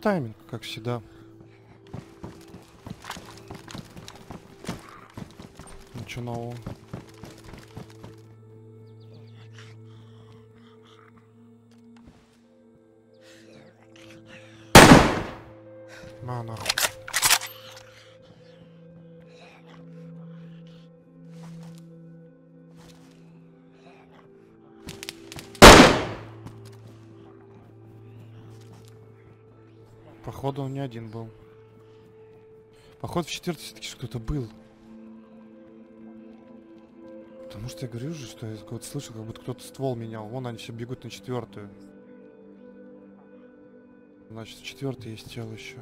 тайминг, как всегда. Ничего нового. На нахуй. Походу он не один был. Походу в четвертой все-таки кто-то был. Потому что я говорю же, что я вот слышу, как будто кто-то ствол менял. Вон они все бегут на четвертую. Значит, в четвертой есть тело еще.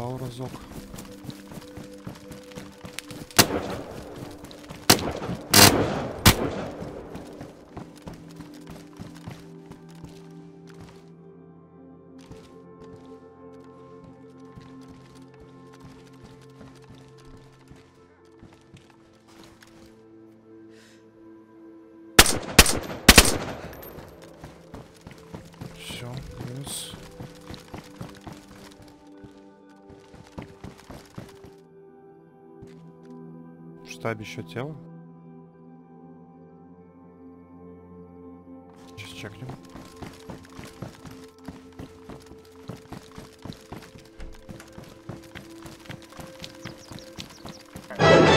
Попал разок. Штабе еще тело. Сейчас чекнем.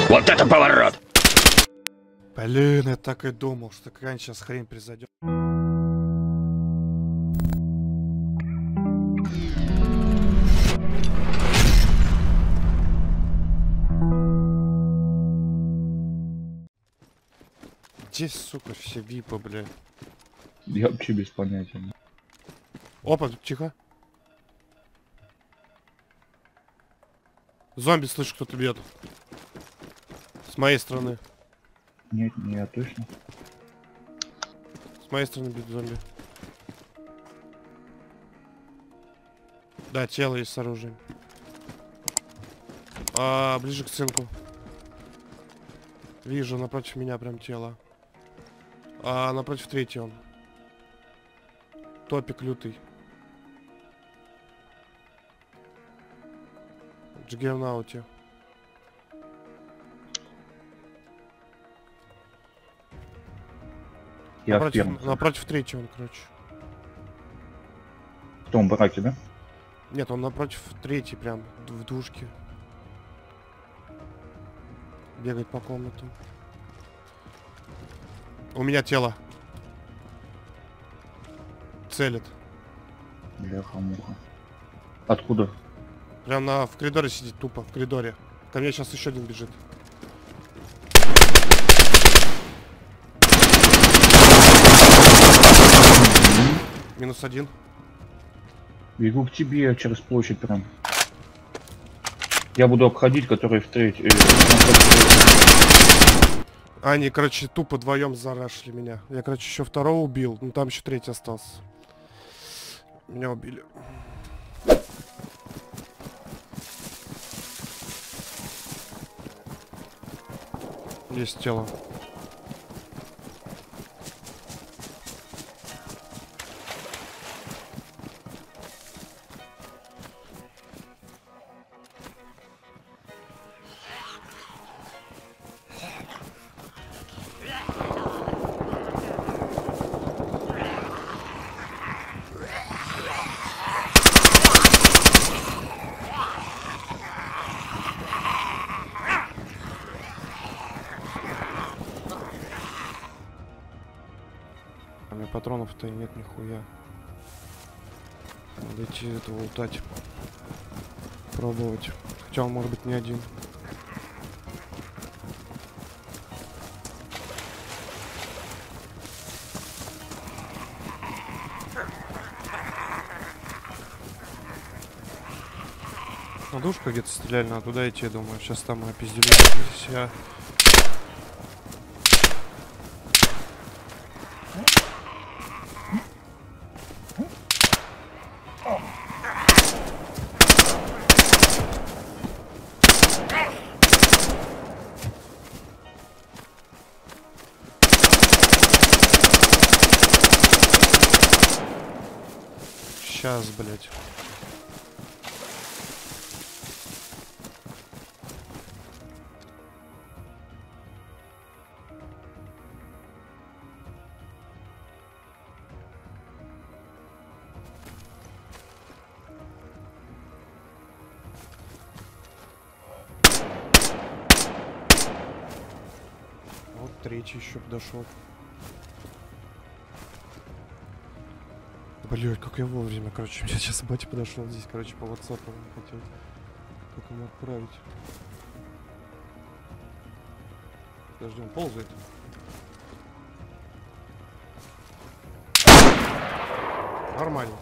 Вот это поворот! Блин, я так и думал, что какая сейчас хрень произойдет. Где, сука, все випы, бля? Я вообще без понятия. Опа, тут тихо. Зомби, слышу, кто-то бьет. С моей стороны. Нет, не я точно. С моей стороны бьют зомби. Да, тело есть с оружием. А, ближе к цинку. Вижу, напротив меня прям тело. А, напротив третий он. Топик лютый. Джигер на ауте. Я напротив, напротив третьего он, короче. В том бараке, да? Нет, он напротив третий прям, в душке. Бегает по комнатам. У меня тело. Целит. Бляха-муха. Откуда? Прям на, в коридоре сидит тупо, в коридоре. Ко мне сейчас еще один бежит. Минус один. Бегу к тебе через площадь прям. Я буду обходить, который в третий. э, Они, короче, тупо вдвоем зарашили меня. Я, короче, еще второго убил. Ну там еще третий остался. Меня убили. Есть тело. Меня патронов-то нет нихуя. Надо идти этого лутать. Пробовать. Хотя он может быть не один. Надушка где-то стреляли, надо туда идти, я думаю. Сейчас там опизделю. Здесь Сейчас, блядь. Вот третий еще подошел. Блять, как я вовремя, короче, мне сейчас батя подошел здесь, короче, по WhatsApp хотел. Как ему отправить? Подожди, он ползает. Нормально.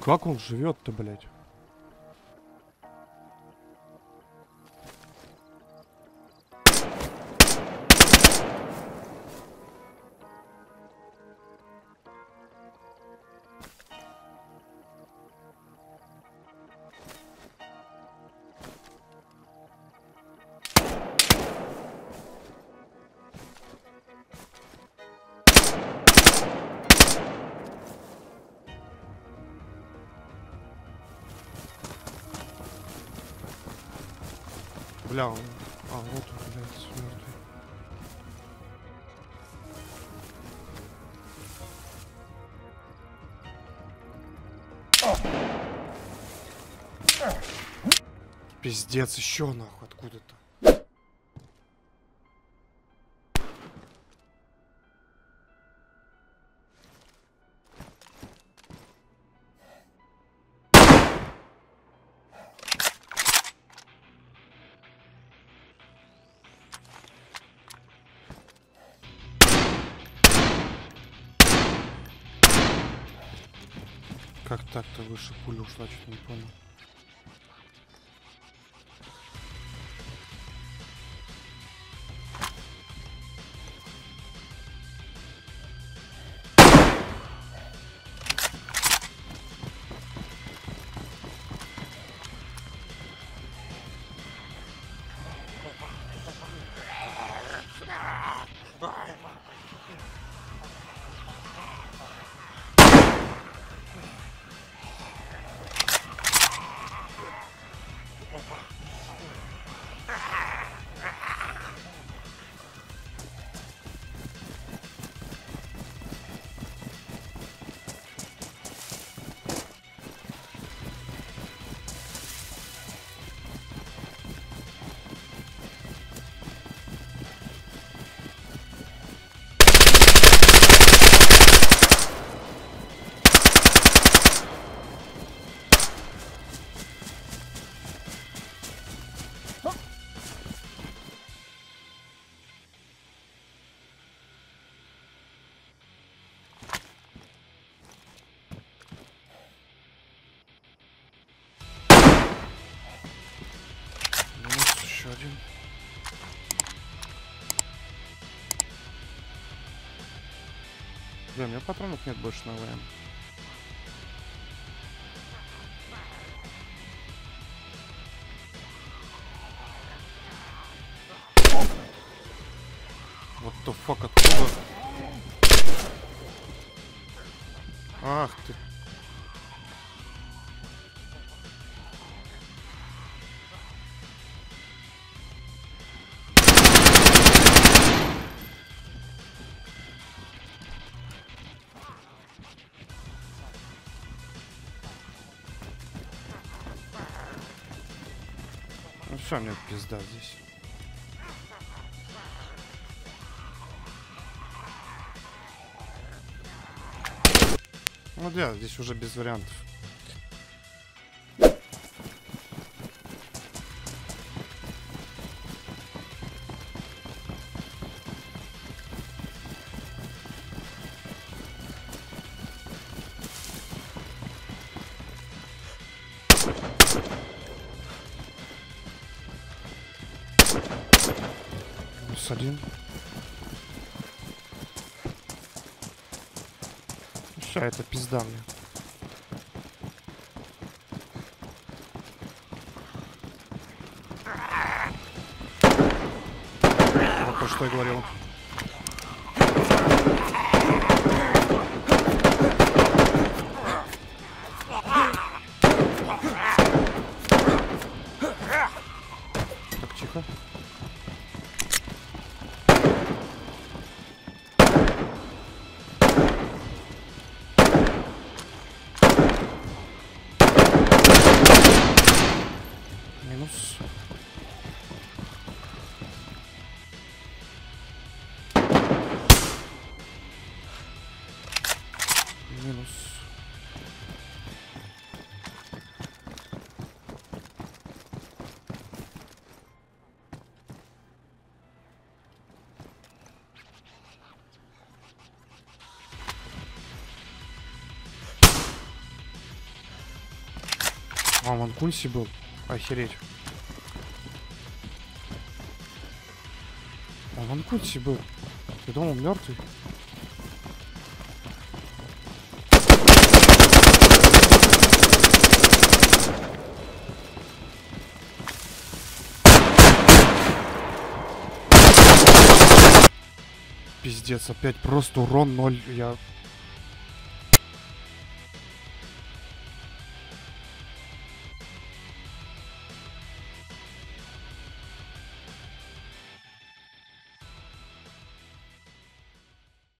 Как он живет-то, блядь? Бля, он... А, вот он, блядь, мертвый. Пиздец, еще нахуй откуда-то. Как так-то выше пуля ушла, что-то не понял. Бля, у меня патронов нет больше на ВМ. Вот the fuck, откуда? Ах ты. Все, мне пизда здесь. Ну да, здесь уже без вариантов. Плюс один. Все, это пизда мне. Вот то, что я говорил. Минус. Минус. А, вон Кунси был. Охереть. А вон Кунси был. Ты думал, мертвый? Пиздец, опять просто урон ноль. Я